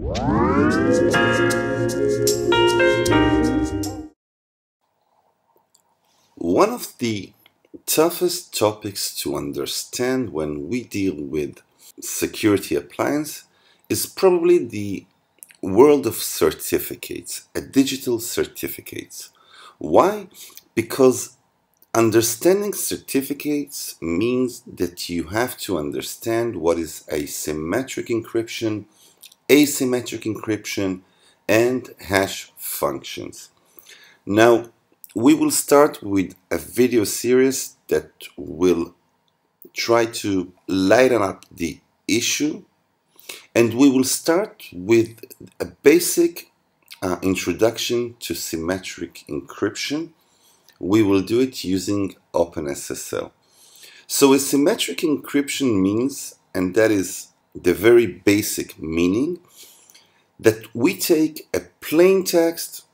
One of the toughest topics to understand when we deal with security appliance is probably the world of certificates, a digital certificates. Why? Because understanding certificates means that you have to understand what is asymmetric encryption, asymmetric encryption, and hash functions. Now, we will start with a video series that will try to lighten up the issue and we will start with a basic uh, introduction to symmetric encryption. We will do it using OpenSSL. So a symmetric encryption means, and that is the very basic meaning, that we take a plain text,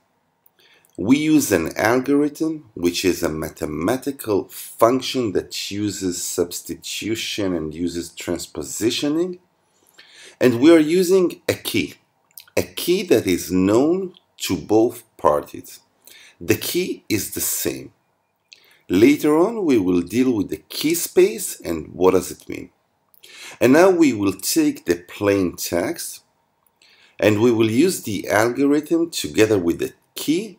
we use an algorithm, which is a mathematical function that uses substitution and uses transpositioning, and we are using a key, a key that is known to both parties. The key is the same. Later on, we will deal with the key space and what does it mean. And now we will take the plain text and we will use the algorithm together with the key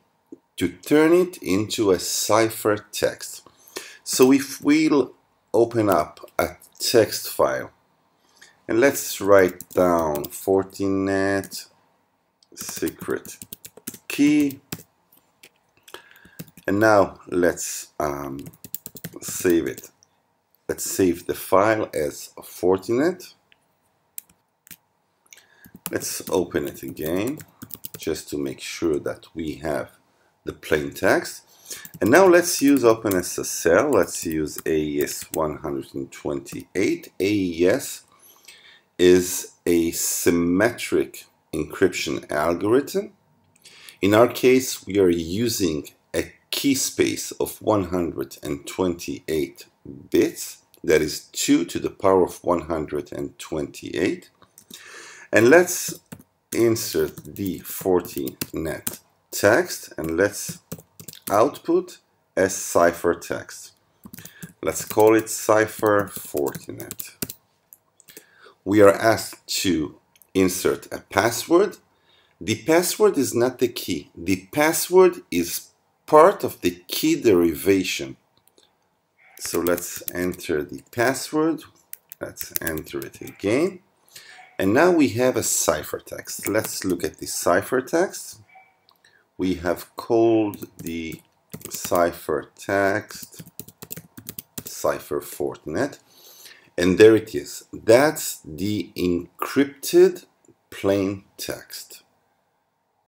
to turn it into a cipher text. So if we'll open up a text file and let's write down Fortinet secret key. And now let's um, save it. Let's save the file as Fortinet. Let's open it again just to make sure that we have the plain text. And now let's use OpenSSL. Let's use AES 128. AES is a symmetric encryption algorithm. In our case, we are using key space of 128 bits. That is 2 to the power of 128. And let's insert the Fortinet text and let's output as cipher text. Let's call it cipher Fortinet we are asked to insert a password. The password is not the key. The password is part of the key derivation. So let's enter the password. Let's enter it again. And now we have a ciphertext. Let's look at the ciphertext. We have called the ciphertext cipher Fortinet. And there it is. That's the encrypted plain text.